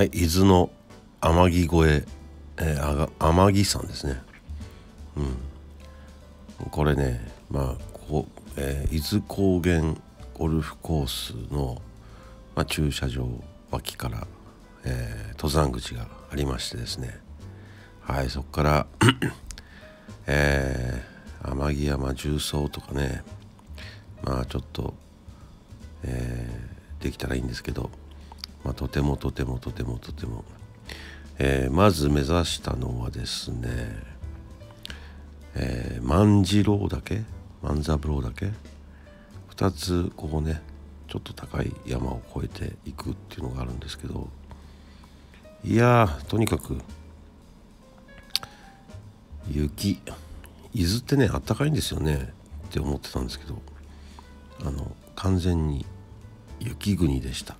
はい伊豆の天城越ええー、天城山ですね。うん。これねまあこ、えー、伊豆高原ゴルフコースの、まあ、駐車場脇から、えー、登山口がありましてですね。はいそこからえー、天城山重曹とかねまあちょっと、えー、できたらいいんですけど、まあ、とてもとてもとてもとても、えー、まず目指したのはですね、えー、万次郎岳万三郎岳。2つここねちょっと高い山を越えていくっていうのがあるんですけど。いやとにかく雪。伊豆ってねあったかいんですよねって思ってたんですけど。あの完全に雪国でした。